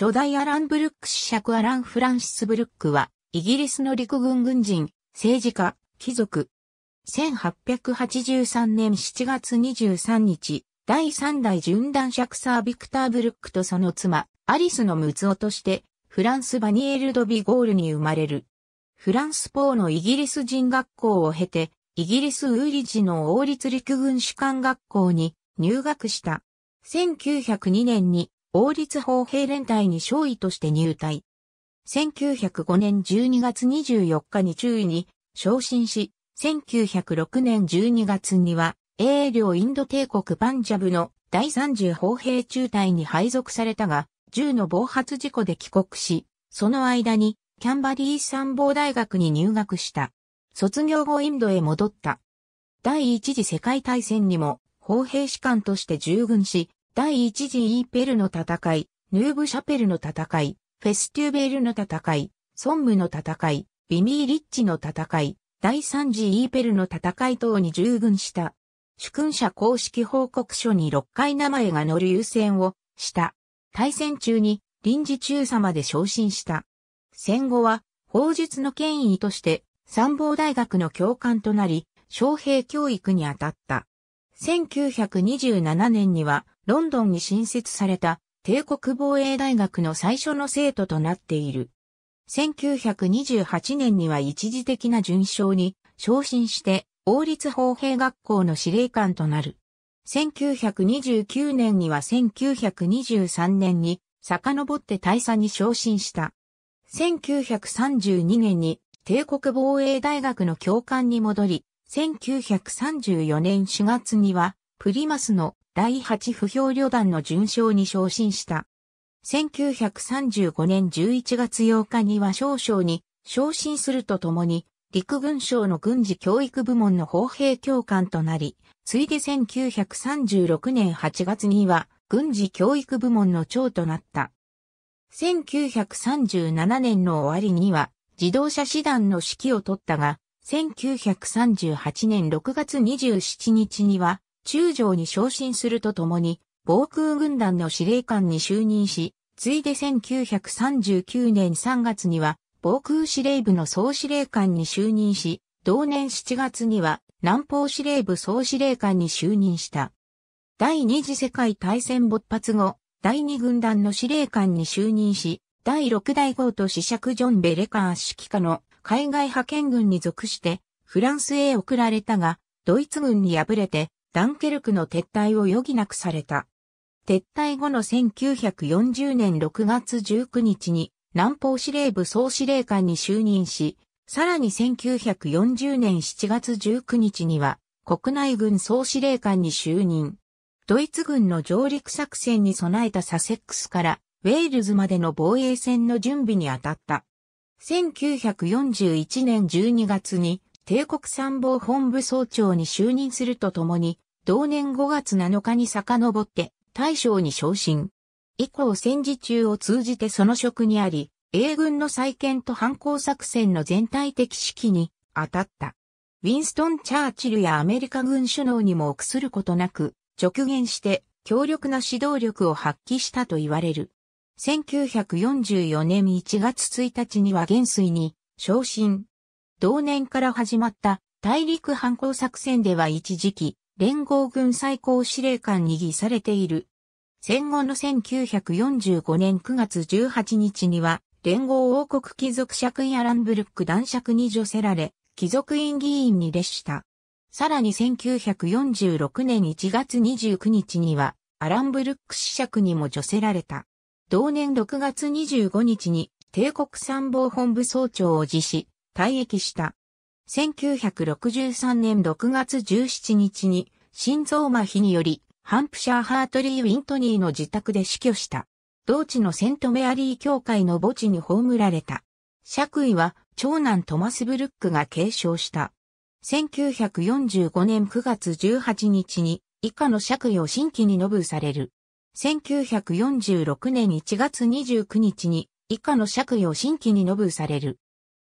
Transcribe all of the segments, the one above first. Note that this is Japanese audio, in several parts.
初代アラン・ブルック子爵アラン・フランシス・ブルックは、イギリスの陸軍軍人、政治家、貴族。1883年7月23日、第3代順男爵サー・ビクター・ブルックとその妻、アリスの息子として、フランス・バニエル・ド・ビゴールに生まれる。フランス・ポーのイギリス人学校を経て、イギリス・ウーリジの王立陸軍士官学校に入学した。1902年に王立砲兵連隊に少尉として入隊。1905年12月24日に中尉に昇進し、1906年12月には、英領インド帝国パンジャブの第30砲兵中隊に配属されたが、銃の暴発事故で帰国し、その間にキャンバリー参謀大学に入学した。卒業後インドへ戻った。第一次世界大戦にも砲兵士官として従軍し、第一次イーペルの戦い、ヌーブシャペルの戦い、フェステューベールの戦い、ソンムの戦い、ビミーリッチの戦い、第三次イーペルの戦い等に従軍した。主君者公式報告書に6回名前が載る優先をした。大戦中に臨時中佐まで昇進した。戦後は法術の権威として参謀大学の教官となり、将兵教育に当たった。1927年にはロンドンに新設された帝国防衛大学の最初の生徒となっている。1928年には一時的な準将に昇進して王立砲兵学校の司令官となる。1929年には1923年に遡って大佐に昇進した。1932年に帝国防衛大学の教官に戻り、1934年4月にはプリマスの第8不評旅団の準将に昇進した。1935年11月8日には少将に昇進するとともに、陸軍省の軍事教育部門の砲兵教官となり、ついで1936年8月には軍事教育部門の長となった。1937年の終わりには自動車師団の指揮を取ったが、1938年6月27日には中将に昇進するとともに、防空軍団の司令官に就任し、ついで1939年3月には、防空司令部の総司令官に就任し、同年7月には南方司令部総司令官に就任した。第二次世界大戦勃発後、第二軍団の司令官に就任し、第六代号と死爵ジョン・ベレカー指揮下の海外派遣軍に属してフランスへ送られたが、ドイツ軍に敗れてダンケルクの撤退を余儀なくされた。撤退後の1940年6月19日に南方司令部総司令官に就任し、さらに1940年7月19日には国内軍総司令官に就任。ドイツ軍の上陸作戦に備えたサセックスからウェールズまでの防衛戦の準備に当たった。1941年12月に帝国参謀本部総長に就任するとともに、同年5月7日に遡って大将に昇進。以降戦時中を通じてその職にあり、英軍の再建と反抗作戦の全体的指揮に当たった。ウィンストン・チャーチルやアメリカ軍首脳にも臆することなく、直言して強力な指導力を発揮したと言われる。1944年1月1日には元帥に昇進。同年から始まった大陸反抗作戦では一時期、連合軍最高司令官に偽されている。戦後の1945年9月18日には、連合王国貴族爵位アランブルック男爵に除せられ、貴族院議員に列した。さらに1946年1月29日には、アランブルック子爵にも除せられた。同年6月25日に、帝国参謀本部総長を辞し、退役した。1963年6月17日に心臓麻痺によりハンプシャーハートリー・ウィントニーの自宅で死去した。同地のセントメアリー教会の墓地に葬られた。爵位は長男トマス・ブルックが継承した。1945年9月18日に以下の爵位を新規にノブされる。1946年1月29日に以下の爵位を新規にノブされる。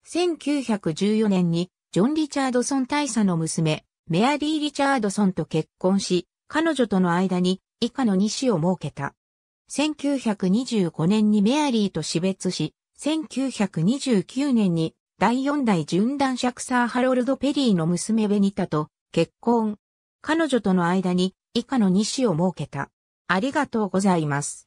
1914年にジョン・リチャードソン大佐の娘、メアリー・リチャードソンと結婚し、彼女との間に以下の2子を設けた。1925年にメアリーと死別し、1929年に第4代純男爵サーハロルド・ペリーの娘ベニタと結婚。彼女との間に以下の2子を設けた。ありがとうございます。